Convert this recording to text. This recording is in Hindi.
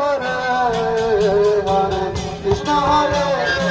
Hare Hare Krishna Hare.